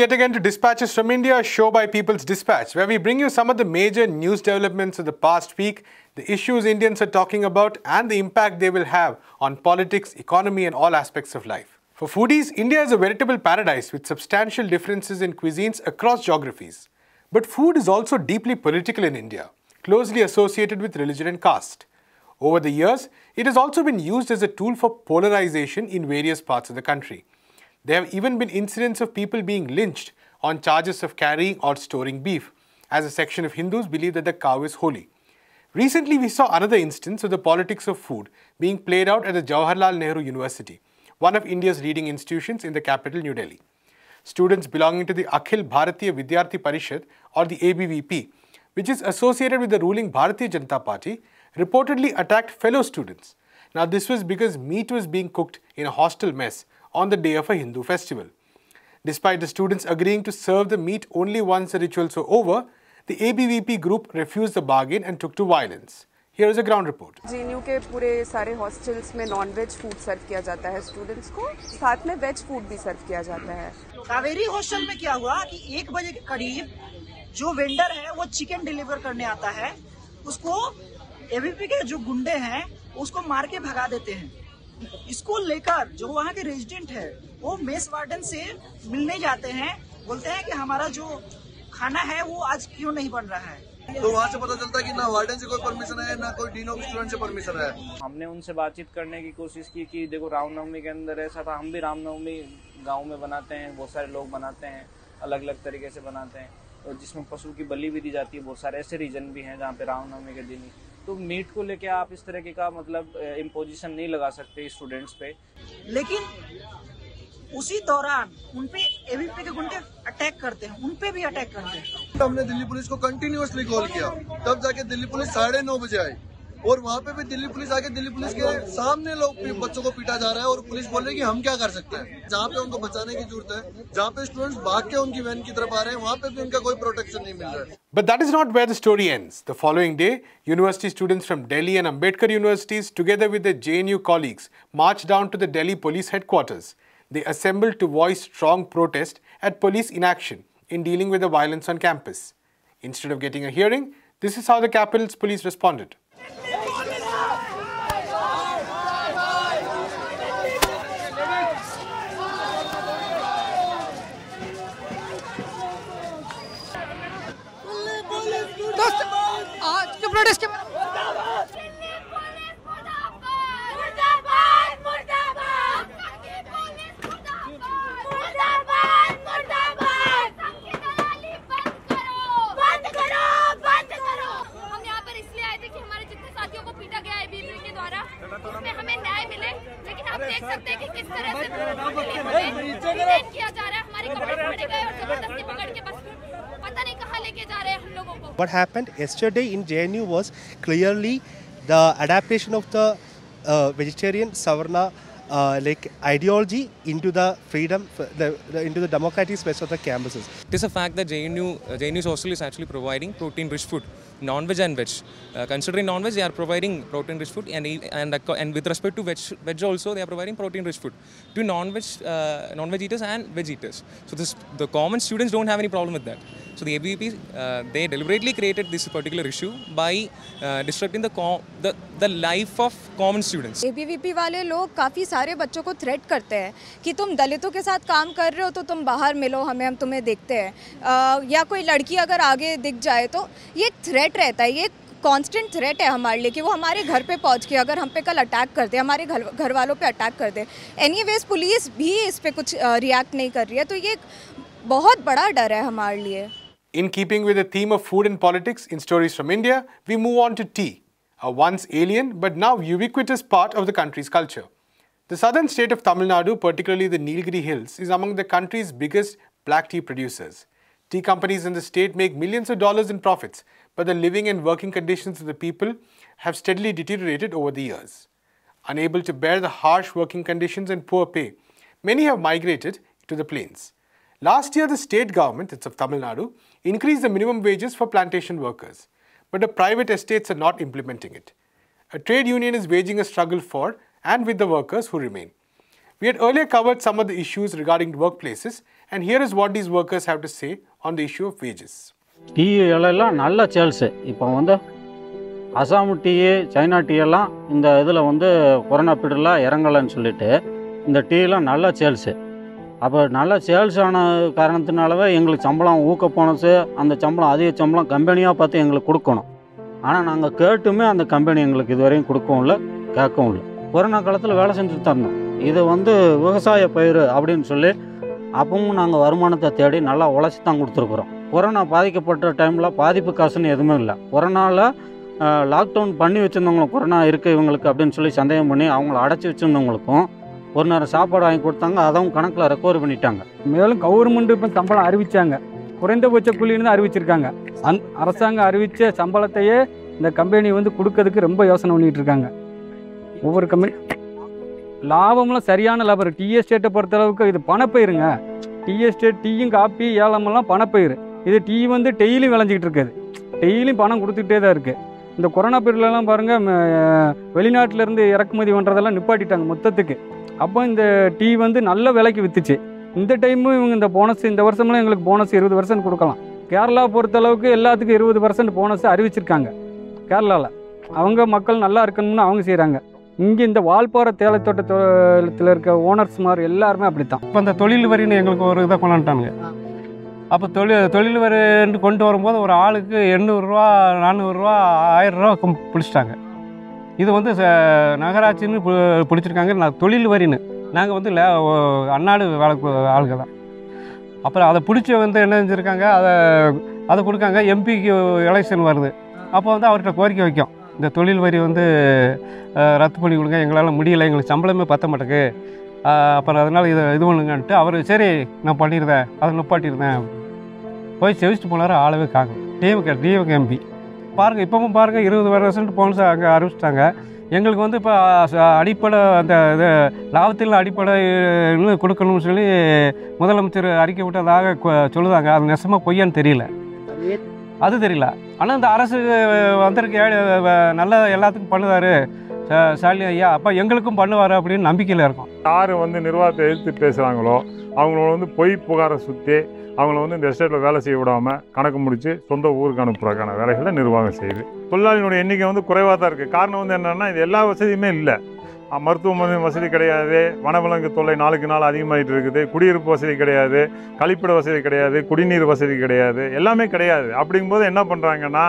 yet again to Dispatches from India, a show by People's Dispatch, where we bring you some of the major news developments of the past week, the issues Indians are talking about, and the impact they will have on politics, economy, and all aspects of life. For foodies, India is a veritable paradise with substantial differences in cuisines across geographies. But food is also deeply political in India, closely associated with religion and caste. Over the years, it has also been used as a tool for polarization in various parts of the country. There have even been incidents of people being lynched on charges of carrying or storing beef, as a section of Hindus believe that the cow is holy. Recently, we saw another instance of the politics of food being played out at the Jawaharlal Nehru University, one of India's leading institutions in the capital, New Delhi. Students belonging to the Akhil Bharatiya Vidyarthi Parishad or the ABVP, which is associated with the ruling Bharatiya Janata Party, reportedly attacked fellow students. Now, this was because meat was being cooked in a hostel mess on the day of a Hindu festival. Despite the students agreeing to serve the meat only once the rituals were over, the ABVP group refused the bargain and took to violence. Here is a ground report. जे के पूरे सारे hostels में non veg food serve किया जाता है students को साथ में वेज फ़ूड भी सर्व किया जाता है कावेरी हॉस्टल में क्या हुआ कि एक बजे के करीब जो वेंडर है वो चिकन डिलीवर करने आता है उसको एबीपी के जो गुंडे हैं उसको मार के भगा देते हैं इसको लेकर जो वहाँ के रेजिडेंट है वो मेस वार्डन से मिलने जाते हैं। बोलते हैं कि हमारा जो खाना है वो आज क्यों नहीं बन रहा है? तो वहाँ से पता चलता है कि ना वार्डन से कोई परमिशन है ना कोई डीन ऑफ़ स्टूडेंट से परमिशन है। हमने उनसे बातचीत करने की कोशिश की कि देखो रामनवमी के अंदर ऐसा था हम भी रामनवमी गाँव में बनाते हैं बहुत सारे लोग बनाते हैं अलग अलग तरीके से बनाते हैं। और जिसमें पशु की बलि भी दी जाती है बहुत सारे ऐसे रीजन भी हैं जहाँ पे रामनवमी के दिन तो नीट को लेके आप इस तरह का मतलब इम्पोजिशन नहीं लगा सकते स्टूडेंट्स पे। लेकिन उसी दौरान उनपे एबीपी के गुंडे अटैक करते हैं उनपे भी अटैक करते हैं। हमने दिल्ली पुलिस को कंटिन्यूसली कॉल किया। तब जाके दिल्ली पुलिस साढ़े नौ बजे आई। और वहाँ पे भी दिल्ली पुलिस आके दिल्ली पुलिस के सामने लोग बच्चों को पीटा जा रहा है और पुलिस बोल रही है कि हम क्या कर सकते हैं जहाँ पे उनको बचाने की ज़रूरत है जहाँ पे स्टूडेंट्स भाग के उनकी वैन की तरफ़ आ रहे हैं वहाँ पे भी उनका कोई प्रोटेक्शन नहीं मिल रहा है But that is not where the story ends. The following day, university students from Delhi and Ambedkar universities, together with their JNU colleagues, marched down to the Delhi police headquarters. They assembled to voice strong protest at police inaction in dealing with the violence on campus. Instead of getting a hearing, this is how the capital's police responded. दोस्त आज के protest के बारे में हम यहाँ पर इसलिए आए थे कि हमारे जितने साथियों को पीटा गया है बीबी के द्वारा उसमें हमें न्याय मिले। लेकिन आप देख सकते हैं कि किस तरह से What happened yesterday in JNU was clearly the adaptation of the uh, vegetarian Savarna uh, like ideology into the freedom, the, the, into the democratic space of the campuses. It is a fact that JNU, uh, JNU's hostel is actually providing protein-rich food, non-veg and veg. Uh, considering non-veg, they are providing protein-rich food, and and and with respect to veg, veg also, they are providing protein-rich food to non-veg, uh, non-veg eaters and veg eaters. So this, the common students don't have any problem with that. So the ABVP, uh, they deliberately created this particular issue by uh, disrupting the, the the life of common students. वाले लोग काफ़ी सारे बच्चों को threat करते हैं कि तुम दलितों के साथ काम कर रहे हो तो तुम बाहर मिलो हमें हम तुम्हें देखते हैं। अ, या कोई लड़की अगर आगे दिख जाए तो ये थ्रेट रहता है ये कांस्टेंट थ्रेट है हमारे लिए कि वो हमारे घर पे पहुँच के अगर हम पे कल अटैक कर दे हमारे घर घर वालों पे अटैक कर दे। एनीवेज पुलिस भी इस पे कुछ रिएक्ट नहीं कर रही है तो ये बहुत बड़ा डर है हमारे लिए। In keeping with the theme of food and politics in Stories from India, we move on to tea, a once alien but now ubiquitous part of the country's culture. The southern state of Tamil Nadu, particularly the Nilgiri Hills, is among the country's biggest black tea producers. Tea companies in the state make millions of dollars in profits, but the living and working conditions of the people have steadily deteriorated over the years. Unable to bear the harsh working conditions and poor pay, many have migrated to the plains. Last year, the state government, that's of Tamil Nadu, increased the minimum wages for plantation workers, but the private estates are not implementing it. A trade union is waging a struggle for and with the workers who remain. We had earlier covered some of the issues regarding workplaces, and here is what these workers have to say on the issue of wages. Tea இலையெல்லாம் நல்ல sales இப்போ வந்து Assam tea China tea எல்லாம் இந்த இதில் வந்து corona பீரியடில் இறங்கலைன்னு சொல்லிட்டு இந்த டீயெல்லாம் நல்லா சேல்ஸு அப்போ நல்ல சேல்ஸ் ஆன காரணத்தினாலவே எங்களுக்கு சம்பளம் ஊக்க போனஸு அந்த சம்பளம் அதிக சம்பளம் கம்பெனியாக பார்த்து எங்களுக்கு கொடுக்கணும். ஆனால் நாங்கள் கேட்டுமே அந்த கம்பெனி எங்களுக்கு இதுவரையும் கொடுக்கவும் இல்லை கேட்கவும் இல்லை. கொரோனா காலத்தில் வேலை செஞ்சுட்டு தரணும். இது வந்து விவசாய பயிர் அப்படின்னு சொல்லி அப்பவும் நாங்கள் வருமானத்தை தேடி நல்லா உழைச்சி தான் கொடுத்துருக்குறோம். கொரோனா பாதிக்கப்பட்ட டைமில் பாதிப்பு காசுன்னு எதுவுமே இல்லை. கொரோனாவில் லாக்டவுன் பண்ணி வச்சுருந்தவங்களும் கொரோனா இருக்குது இவங்களுக்கு அப்படின்னு சொல்லி சந்தேகம் பண்ணி அவங்கள அடைச்சி வச்சுருந்தவங்களுக்கும் ஒரு நேரம் சாப்பாடு வாங்கி கொடுத்தாங்க அதுவும் கணக்கில் ரெக்கவர் பண்ணிட்டாங்க. மேலும் கவர்மெண்ட் இப்போ சம்பளம் அறிவிச்சாங்க. குறைந்தபட்ச கூலின்னு அறிவிச்சிருக்காங்க. அந் அரசாங்கம் அறிவித்த சம்பளத்தையே இந்த கம்பெனி வந்து கொடுக்கறதுக்கு ரொம்ப யோசனை பண்ணிட்டு இருக்காங்க. ஒவ்வொரு கம்பெனி லாபம்லாம் சரியான லாபம் டீ எஸ்டேட்டை பொறுத்தளவுக்கு இது பணப்பயிருங்க. டீ எஸ்டேட் டீயும் காப்பி ஏலமெல்லாம் பணப்பயிர். இது டீ வந்து டெய்லியும் விளைஞ்சிக்கிட்டு இருக்குது. டெய்லியும் பணம் கொடுத்துக்கிட்டே தான் இருக்குது இந்த கொரோனா பீரியட்லலாம் பாருங்கள் வெளிநாட்டிலேருந்து இறக்குமதி பண்ணுறதெல்லாம் நிப்பாட்டிட்டாங்க மொத்தத்துக்கு. அப்போ இந்த டீ வந்து நல்ல விலைக்கு விற்றுச்சு இந்த டைமும் இவங்க இந்த போனஸ் இந்த வருஷம்லாம் எங்களுக்கு போனஸ் இருபது பர்சன்ட் கொடுக்கலாம். கேரளா பொறுத்தளவுக்கு எல்லாத்துக்கும் இருபது பர்சன்ட் போனஸ் அறிவிச்சிருக்காங்க. கேரளாவில் அவங்க மக்கள் நல்லா இருக்கணும்னு அவங்க செய்கிறாங்க இங்கே இந்த வால்பாறை தேயிலைத்தோட்ட தொழிலத்தில் இருக்க ஓனர்ஸ் மாதிரி எல்லாருமே அப்படித்தான். இப்போ அந்த தொழில் வரின்னு எங்களுக்கு ஒரு இதை கொண்டாண்டானுங்க அப்போ தொழில் தொழில் வரின்னு கொண்டு வரும்போது ஒரு ஆளுக்கு எண்ணூறுரூவா நானூறுரூவா ஆயிரரூவா பிடிச்சிட்டாங்க. இது வந்து ச- நகராட்சின்னு பு- பிடிச்சிருக்காங்க. நான் தொழில் வரின்னு. நாங்கள் வந்து லே அன்னாடு வேலை ஆளுங்க தான். அப்புறம் அதை பிடிச்சி வந்து என்ன செஞ்சுருக்காங்க? அதை அதை கொடுக்காங்க. எம்பிக்கு எலெக்ஷன் வருது. அப்போ வந்து அவர்கிட்ட கோரிக்கை வைக்கும். இந்த தொழில் வரி வந்து ரத்து பண்ணி கொடுங்க. எங்களால் முடியலை. எங்களுக்கு சம்பளமே பத்த மாட்டேங்குது அப்புறம் அதனால் இதை இது பண்ணுங்கன்ட்டு அவர் சரி நான் பண்ணிடுறேன். அதை நிப்பாட்டிடுறேன். போய் செவிச்சுட்டு போனார் ஆளவே காங்க டிஎம்கே டிஎம்கே எம்பி. பாருங்கள் இப்போவும் பாருங்கள் இருபது பர்சன்ட் போனஸ் அங்கே அறிவிச்சிட்டாங்க. எங்களுக்கு வந்து இப்போ அடிப்படை அந்த இது லாபத்தில் அடிப்படை கொடுக்கணும்னு சொல்லி முதலமைச்சர் அறிக்கை விட்டதாக கொ- சொல்லுதாங்க. அது நெசமாக பொய்யான்னு தெரியல. அது தெரியல. ஆனால் இந்த அரசு வந்திருக்க ஏழு- நல்லா எல்லாத்துக்கும் பண்ணுதாரு. ஸ்டாலின் ஐயா அப்போ எங்களுக்கும் பண்ணுவார் அப்படின்னு நம்பிக்கையில் இருக்கும். யார் வந்து நிர்வாகத்தை எதிர்த்து பேசுகிறாங்களோ அவங்கள வந்து பொய் புகாரை சுற்றி அவங்கள வந்து இந்த எஸ்டேட்டில் வேலை செய்ய விடாமல் கணக்கு முடித்து சொந்த ஊருக்கு அனுப்புறதுக்கான வேலைகளை நிர்வாகம் செய்யுது. தொழிலாளியினுடைய எண்ணிக்கை வந்து குறைவாக தான் இருக்குது காரணம் வந்து என்னென்னா இது எல்லா வசதியுமே இல்லை. மருத்துவமனை வசதி கிடையாது வனவிலங்கு தொல்லை நாளுக்கு நாள் அதிகமாகிட்டு இருக்குது குடியிருப்பு வசதி கிடையாது கழிப்பிட வசதி கிடையாது குடிநீர் வசதி கிடையாது எல்லாமே கிடையாது. அப்படிங்கும்போது என்ன பண்ணுறாங்கன்னா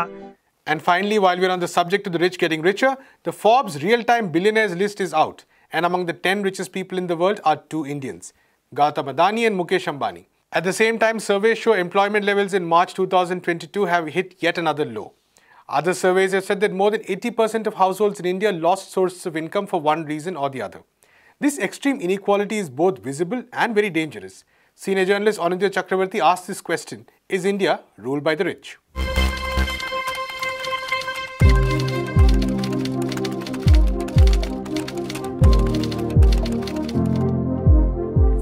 And finally, while we're on the subject of the rich getting richer, the Forbes real time billionaires list is out. And among the 10 richest people in the world are two Indians, Gautam Adani and Mukesh Ambani. At the same time, surveys show employment levels in March 2022 have hit yet another low. Other surveys have said that more than 80% of households in India lost sources of income for one reason or the other. This extreme inequality is both visible and very dangerous. Senior journalist Anindya Chakravarti asked this question Is India ruled by the rich?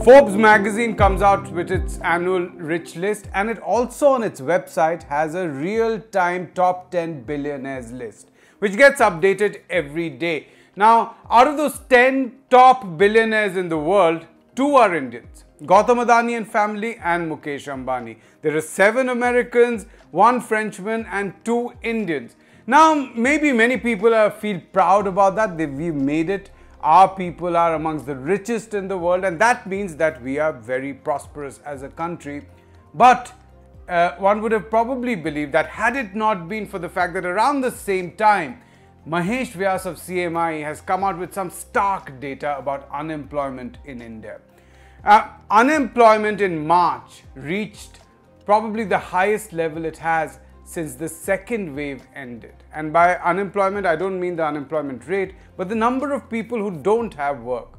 Forbes magazine comes out with its annual rich list and it also on its website has a real-time top 10 billionaires list which gets updated every day. Now, out of those 10 top billionaires in the world, two are Indians. Gautam Adani and family and Mukesh Ambani. There are seven Americans, one Frenchman and two Indians. Now, maybe many people feel proud about that. They, we've made it. Our people are amongst the richest in the world, and that means that we are very prosperous as a country. But uh, one would have probably believed that had it not been for the fact that around the same time, Mahesh Vyas of CMIE has come out with some stark data about unemployment in India. Uh, unemployment in March reached probably the highest level it has since the second wave ended. And by unemployment, I don't mean the unemployment rate, but the number of people who don't have work.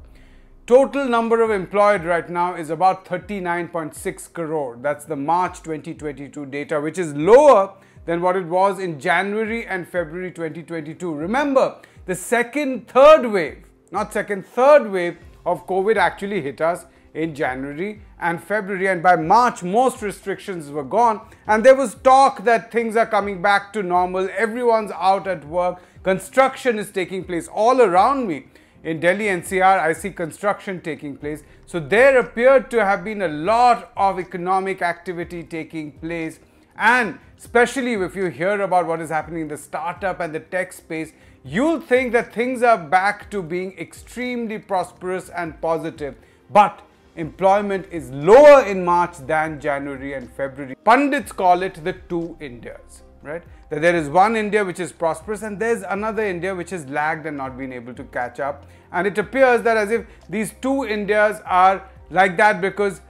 Total number of employed right now is about 39.6 crore. That's the March 2022 data, which is lower than what it was in January and February 2022. Remember, the second, third wave, not second, third wave of COVID actually hit us in January and February, and by March, most restrictions were gone. And there was talk that things are coming back to normal, everyone's out at work, construction is taking place all around me. in Delhi NCR, I see construction taking place. So there appeared to have been a lot of economic activity taking place. And especially if you hear about what is happening in the startup and the tech space, you'll think that things are back to being extremely prosperous and positive. But employment is lower in March than January and February. Pundits call it the two Indias, right? That there is one India which is prosperous and there's another India which has lagged and not been able to catch up. And it appears that as if these two Indias are like that because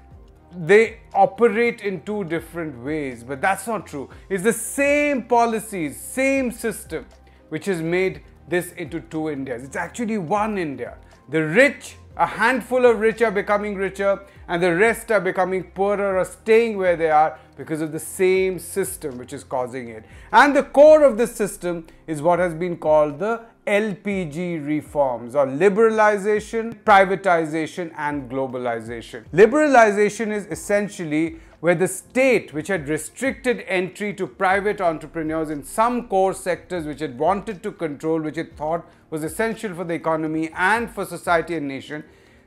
they operate in two different ways. But that's not true. It's the same policies, same system which has made this into two Indias. It's actually one India. The rich a handful of rich are becoming richer and the rest are becoming poorer or staying where they are because of the same system which is causing it. And the core of this system is what has been called the LPG reforms or liberalization, privatization and globalization. Liberalization is essentially where the state which had restricted entry to private entrepreneurs in some core sectors which it wanted to control, which it thought was essential for the economy and for society and nation,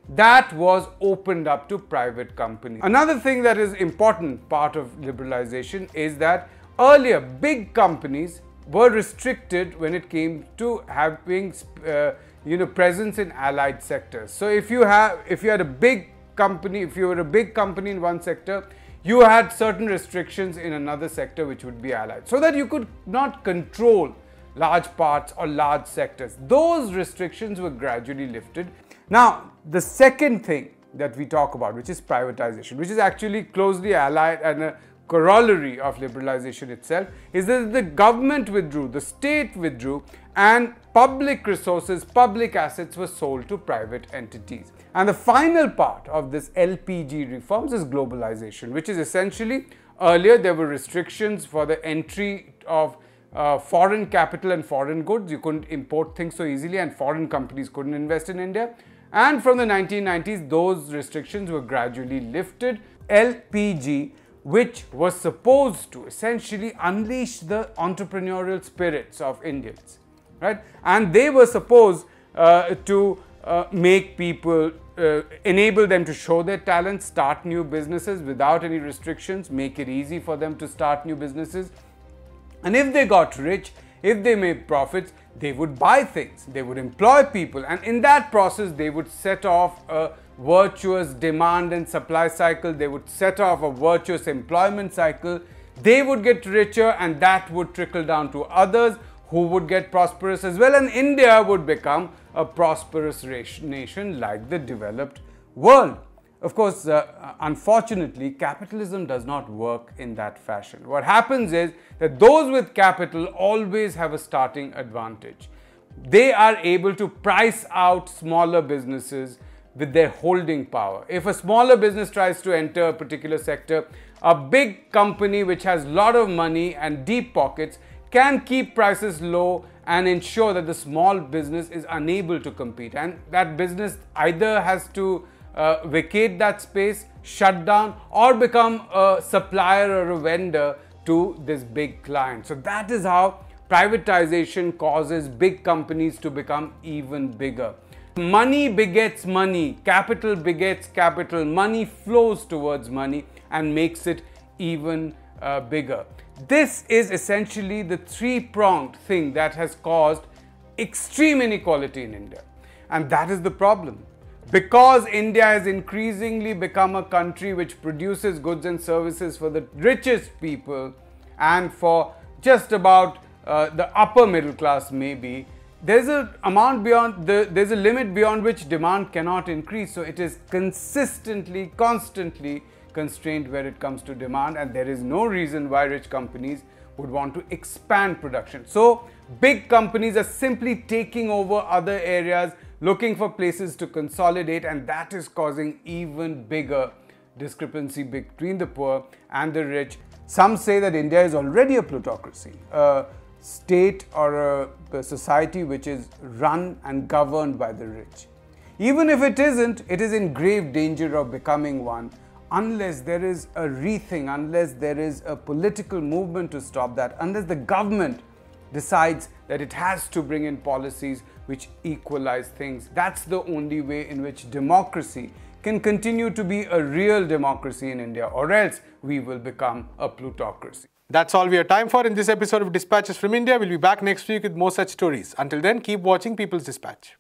that was opened up to private companies. Another thing that is important part of liberalization is that earlier big companies were restricted when it came to having uh, you know presence in allied sectors. So if you have if you had a big company, if you were a big company in one sector, you had certain restrictions in another sector which would be allied so that you could not control large parts or large sectors. Those restrictions were gradually lifted. Now, the second thing that we talk about, which is privatization, which is actually closely allied and a corollary of liberalization itself, is that the government withdrew, the state withdrew, and public resources, public assets were sold to private entities. And the final part of this LPG reforms is globalization, which is essentially earlier there were restrictions for the entry of uh, foreign capital and foreign goods. You couldn't import things so easily, and foreign companies couldn't invest in India. And from the 1990s, those restrictions were gradually lifted. LPG, which was supposed to essentially unleash the entrepreneurial spirits of Indians, right? And they were supposed uh, to uh, make people uh, enable them to show their talent, start new businesses without any restrictions, make it easy for them to start new businesses. And if they got rich, if they made profits, they would buy things, they would employ people, and in that process, they would set off a virtuous demand and supply cycle, they would set off a virtuous employment cycle, they would get richer, and that would trickle down to others who would get prosperous as well, and India would become a prosperous nation like the developed world. Of course, uh, unfortunately, capitalism does not work in that fashion. What happens is that those with capital always have a starting advantage. They are able to price out smaller businesses with their holding power. If a smaller business tries to enter a particular sector, a big company which has a lot of money and deep pockets can keep prices low and ensure that the small business is unable to compete. And that business either has to uh, vacate that space, shut down, or become a supplier or a vendor to this big client. So that is how privatization causes big companies to become even bigger. Money begets money, capital begets capital, money flows towards money and makes it even uh, bigger. This is essentially the three pronged thing that has caused extreme inequality in India. And that is the problem. Because India has increasingly become a country which produces goods and services for the richest people and for just about uh, the upper middle class, maybe, there's a amount beyond the there's a limit beyond which demand cannot increase so it is consistently constantly constrained where it comes to demand and there is no reason why rich companies would want to expand production. So big companies are simply taking over other areas, looking for places to consolidate and that is causing even bigger discrepancy between the poor and the rich. Some say that India is already a plutocracy, a state or a society which is run and governed by the rich. Even if it isn't, it is in grave danger of becoming one unless there is a rethink, unless there is a political movement to stop that, unless the government decides that it has to bring in policies which equalize things. That's the only way in which democracy can continue to be a real democracy in India, or else we will become a plutocracy. That's all we have time for in this episode of Dispatches from India. We'll be back next week with more such stories. Until then, keep watching People's Dispatch.